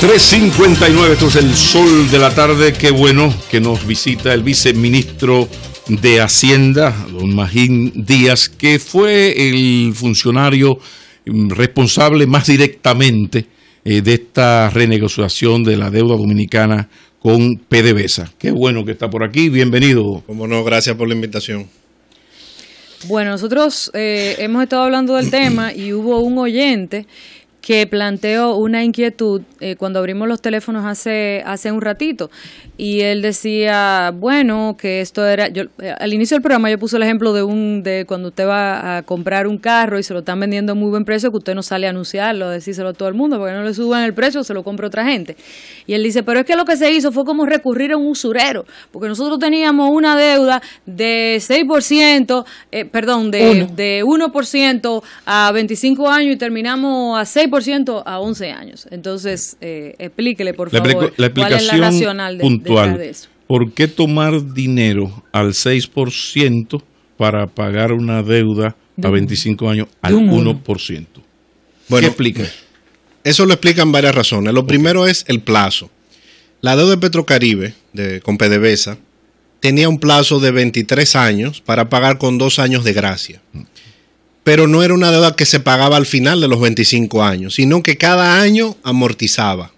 3.59, esto es el sol de la tarde. Qué bueno que nos visita el viceministro de Hacienda, don Magín Díaz, que fue el funcionario mm, responsable más directamente eh, de esta renegociación de la deuda dominicana con PDVSA. Qué bueno que está por aquí, bienvenido. Como no, gracias por la invitación. Bueno, nosotros eh, hemos estado hablando del tema y hubo un oyente que planteó una inquietud eh, cuando abrimos los teléfonos hace, hace un ratito. Y él decía, bueno, que esto era. Yo, eh, al inicio del programa yo puse el ejemplo de un de cuando usted va a comprar un carro y se lo están vendiendo a muy buen precio, que usted no sale a anunciarlo, a decírselo a todo el mundo, porque no le suban el precio, se lo compra otra gente. Y él dice, pero es que lo que se hizo fue como recurrir a un usurero, porque nosotros teníamos una deuda de 6%, eh, perdón, de, Uno. de 1% a 25 años y terminamos a 6% a 11 años. Entonces, eh, explíquele, por la favor, la cuál es la racional de, puntual. de eso. ¿Por qué tomar dinero al 6% para pagar una deuda a 25 años al 1%? Bueno, ¿Qué explica? Eso lo explican varias razones. Lo okay. primero es el plazo. La deuda de Petrocaribe de, con PDVSA tenía un plazo de 23 años para pagar con dos años de gracia pero no era una deuda que se pagaba al final de los 25 años, sino que cada año amortizaba.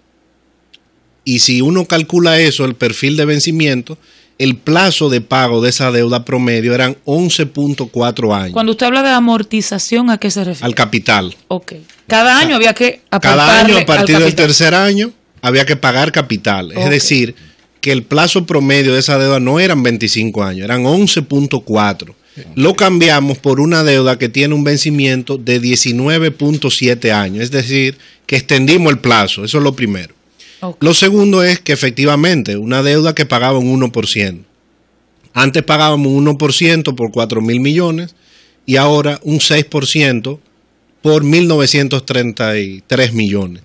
Y si uno calcula eso, el perfil de vencimiento, el plazo de pago de esa deuda promedio eran 11.4 años. Cuando usted habla de amortización, ¿a qué se refiere? Al capital. Ok. Cada año había que Cada año, a partir del tercer año, había que pagar capital. Okay. Es decir, que el plazo promedio de esa deuda no eran 25 años, eran 11.4 lo cambiamos por una deuda que tiene un vencimiento de 19.7 años, es decir, que extendimos el plazo, eso es lo primero. Okay. Lo segundo es que efectivamente una deuda que pagaba un 1%. Antes pagábamos un 1% por 4 mil millones y ahora un 6% por 1.933 millones.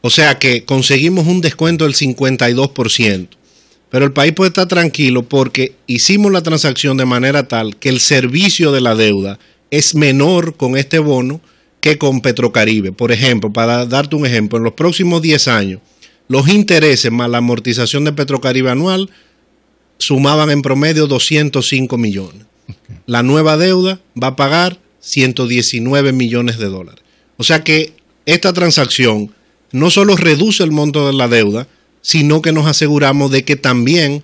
O sea que conseguimos un descuento del 52%. Pero el país puede estar tranquilo porque hicimos la transacción de manera tal que el servicio de la deuda es menor con este bono que con Petrocaribe. Por ejemplo, para darte un ejemplo, en los próximos 10 años, los intereses más la amortización de Petrocaribe anual sumaban en promedio 205 millones. Okay. La nueva deuda va a pagar 119 millones de dólares. O sea que esta transacción no solo reduce el monto de la deuda, sino que nos aseguramos de que también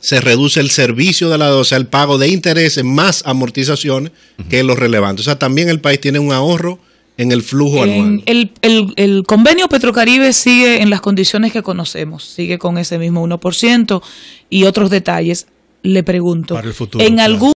se reduce el servicio de la deuda, o sea, el pago de intereses más amortizaciones, uh -huh. que es lo relevante. O sea, también el país tiene un ahorro en el flujo en anual. El, el, el, convenio Petrocaribe sigue en las condiciones que conocemos, sigue con ese mismo 1% y otros detalles. Le pregunto, Para el futuro, ¿en claro. algún